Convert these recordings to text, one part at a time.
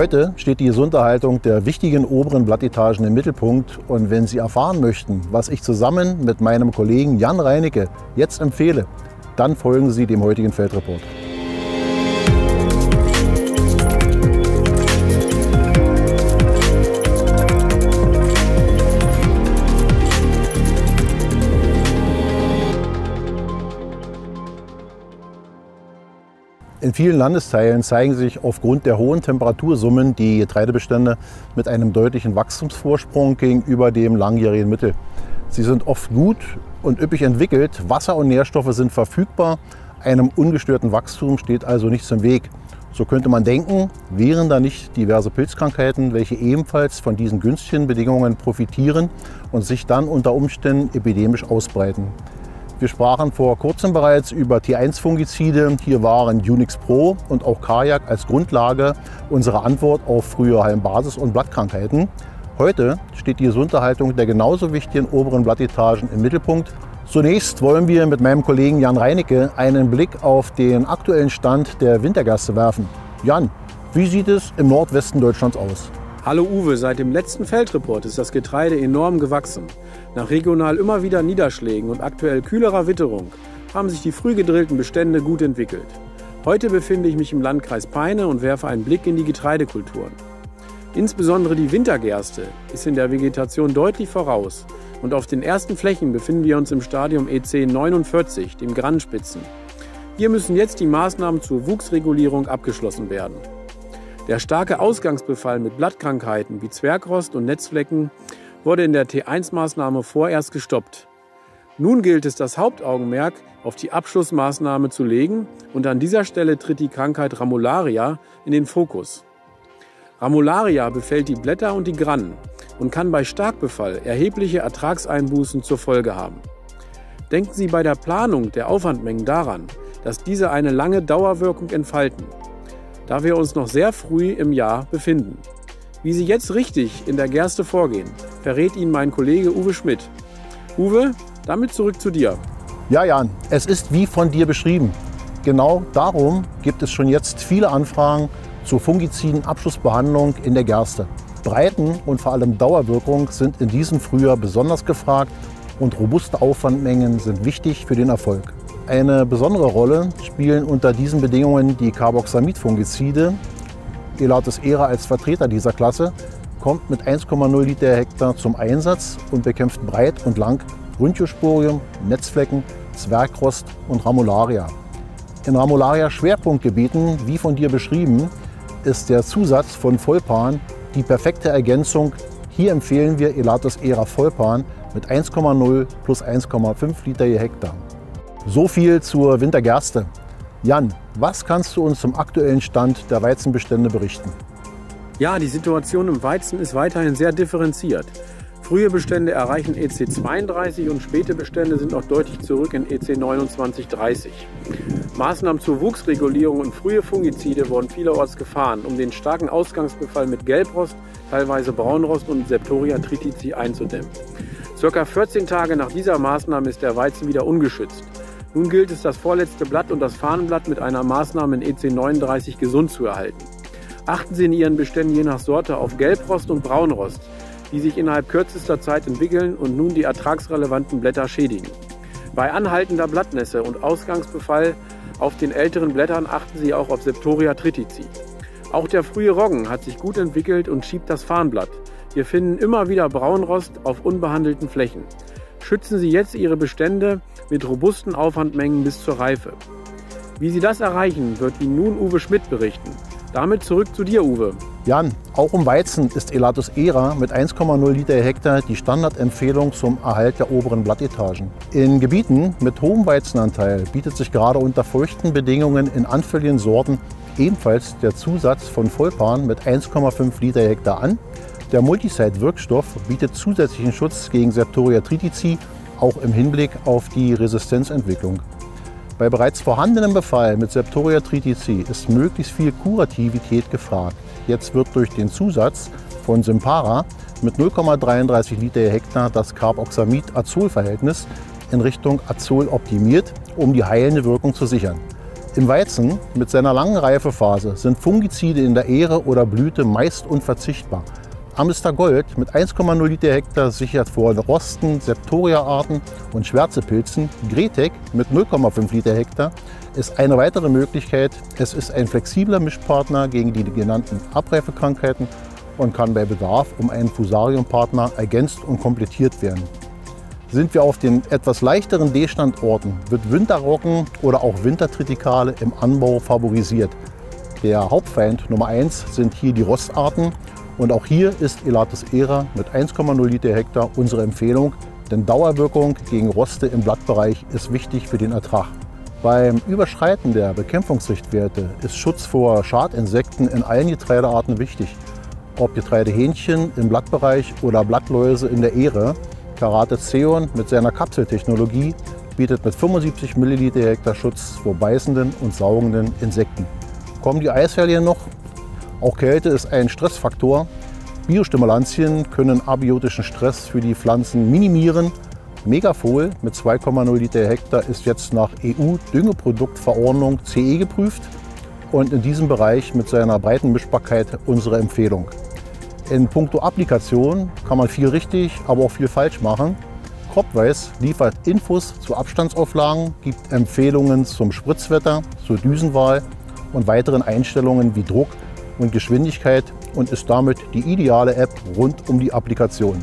Heute steht die Gesunderhaltung der wichtigen oberen Blattetagen im Mittelpunkt und wenn Sie erfahren möchten, was ich zusammen mit meinem Kollegen Jan Reinecke jetzt empfehle, dann folgen Sie dem heutigen Feldreport. In vielen Landesteilen zeigen sich aufgrund der hohen Temperatursummen die Getreidebestände mit einem deutlichen Wachstumsvorsprung gegenüber dem langjährigen Mittel. Sie sind oft gut und üppig entwickelt, Wasser und Nährstoffe sind verfügbar, einem ungestörten Wachstum steht also nichts im Weg. So könnte man denken, wären da nicht diverse Pilzkrankheiten, welche ebenfalls von diesen günstigen Bedingungen profitieren und sich dann unter Umständen epidemisch ausbreiten. Wir sprachen vor kurzem bereits über T1-Fungizide. Hier waren Unix Pro und auch Kajak als Grundlage unserer Antwort auf frühe Halmbasis- und Blattkrankheiten. Heute steht die Gesunderhaltung der genauso wichtigen oberen Blattetagen im Mittelpunkt. Zunächst wollen wir mit meinem Kollegen Jan Reinecke einen Blick auf den aktuellen Stand der Wintergerste werfen. Jan, wie sieht es im Nordwesten Deutschlands aus? Hallo Uwe, seit dem letzten Feldreport ist das Getreide enorm gewachsen. Nach regional immer wieder Niederschlägen und aktuell kühlerer Witterung haben sich die früh gedrillten Bestände gut entwickelt. Heute befinde ich mich im Landkreis Peine und werfe einen Blick in die Getreidekulturen. Insbesondere die Wintergerste ist in der Vegetation deutlich voraus und auf den ersten Flächen befinden wir uns im Stadium EC 49, dem Granspitzen. Hier müssen jetzt die Maßnahmen zur Wuchsregulierung abgeschlossen werden. Der starke Ausgangsbefall mit Blattkrankheiten wie Zwergrost und Netzflecken wurde in der T1-Maßnahme vorerst gestoppt. Nun gilt es, das Hauptaugenmerk auf die Abschlussmaßnahme zu legen und an dieser Stelle tritt die Krankheit Ramularia in den Fokus. Ramularia befällt die Blätter und die Grannen und kann bei Starkbefall erhebliche Ertragseinbußen zur Folge haben. Denken Sie bei der Planung der Aufwandmengen daran, dass diese eine lange Dauerwirkung entfalten da wir uns noch sehr früh im Jahr befinden. Wie Sie jetzt richtig in der Gerste vorgehen, verrät Ihnen mein Kollege Uwe Schmidt. Uwe, damit zurück zu dir. Ja, Jan, es ist wie von dir beschrieben. Genau darum gibt es schon jetzt viele Anfragen zur fungiziden Abschlussbehandlung in der Gerste. Breiten und vor allem Dauerwirkung sind in diesem Frühjahr besonders gefragt und robuste Aufwandmengen sind wichtig für den Erfolg. Eine besondere Rolle spielen unter diesen Bedingungen die Carboxamid-Fungizide. Elatus era als Vertreter dieser Klasse kommt mit 1,0 Liter Hektar zum Einsatz und bekämpft breit und lang Rhynchosporium, Netzflecken, Zwergrost und Ramularia. In Ramularia-Schwerpunktgebieten, wie von dir beschrieben, ist der Zusatz von Vollpan die perfekte Ergänzung. Hier empfehlen wir Elatus era Vollpan mit 1,0 plus 1,5 Liter je Hektar. So viel zur Wintergerste. Jan, was kannst du uns zum aktuellen Stand der Weizenbestände berichten? Ja, die Situation im Weizen ist weiterhin sehr differenziert. Frühe Bestände erreichen EC 32 und späte Bestände sind noch deutlich zurück in EC 2930. Maßnahmen zur Wuchsregulierung und frühe Fungizide wurden vielerorts gefahren, um den starken Ausgangsbefall mit Gelbrost, teilweise Braunrost und Septoria tritici einzudämmen. Circa 14 Tage nach dieser Maßnahme ist der Weizen wieder ungeschützt. Nun gilt es, das vorletzte Blatt und das Fahnenblatt mit einer Maßnahme in EC 39 gesund zu erhalten. Achten Sie in Ihren Beständen je nach Sorte auf Gelbrost und Braunrost, die sich innerhalb kürzester Zeit entwickeln und nun die ertragsrelevanten Blätter schädigen. Bei anhaltender Blattnässe und Ausgangsbefall auf den älteren Blättern achten Sie auch auf Septoria tritici. Auch der frühe Roggen hat sich gut entwickelt und schiebt das Farnblatt. Wir finden immer wieder Braunrost auf unbehandelten Flächen. Schützen Sie jetzt Ihre Bestände mit robusten Aufwandmengen bis zur Reife. Wie Sie das erreichen, wird Ihnen nun Uwe Schmidt berichten. Damit zurück zu dir, Uwe. Jan, auch im Weizen ist Elatus Era mit 1,0 Liter Hektar die Standardempfehlung zum Erhalt der oberen Blattetagen. In Gebieten mit hohem Weizenanteil bietet sich gerade unter feuchten Bedingungen in anfälligen Sorten ebenfalls der Zusatz von Vollpan mit 1,5 Liter Hektar an. Der Multisite-Wirkstoff bietet zusätzlichen Schutz gegen Septoria tritici auch im Hinblick auf die Resistenzentwicklung. Bei bereits vorhandenem Befall mit Septoria tritici ist möglichst viel Kurativität gefragt. Jetzt wird durch den Zusatz von Simpara mit 0,33 Liter Hektar das Carboxamid-Azol-Verhältnis in Richtung Azol optimiert, um die heilende Wirkung zu sichern. Im Weizen mit seiner langen Reifephase sind Fungizide in der Ähre oder Blüte meist unverzichtbar. Amister Gold mit 1,0 Liter Hektar sichert vor Rosten, Septoria-Arten und Schwärzepilzen. Gretec mit 0,5 Liter Hektar ist eine weitere Möglichkeit. Es ist ein flexibler Mischpartner gegen die genannten Abreifekrankheiten und kann bei Bedarf um einen Fusariumpartner ergänzt und komplettiert werden. Sind wir auf den etwas leichteren D-Standorten, wird Winterrocken oder auch Wintertritikale im Anbau favorisiert. Der Hauptfeind Nummer 1 sind hier die Rostarten und auch hier ist Elatus Era mit 1,0 Liter Hektar unsere Empfehlung, denn Dauerwirkung gegen Roste im Blattbereich ist wichtig für den Ertrag. Beim Überschreiten der Bekämpfungsrichtwerte ist Schutz vor Schadinsekten in allen Getreidearten wichtig. Ob Getreidehähnchen im Blattbereich oder Blattläuse in der Ähre, Karate Zeon mit seiner Kapseltechnologie bietet mit 75 ml Hektar Schutz vor beißenden und saugenden Insekten. Kommen die Eisfällchen noch? Auch Kälte ist ein Stressfaktor. Biostimulantien können abiotischen Stress für die Pflanzen minimieren. Megafol mit 2,0 Liter Hektar ist jetzt nach EU-Düngeproduktverordnung CE geprüft und in diesem Bereich mit seiner breiten Mischbarkeit unsere Empfehlung. In puncto Applikation kann man viel richtig, aber auch viel falsch machen. Cropwise liefert Infos zu Abstandsauflagen, gibt Empfehlungen zum Spritzwetter, zur Düsenwahl und weiteren Einstellungen wie Druck und Geschwindigkeit und ist damit die ideale App rund um die Applikation.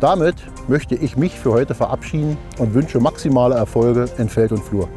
Damit möchte ich mich für heute verabschieden und wünsche maximale Erfolge in Feld und Flur.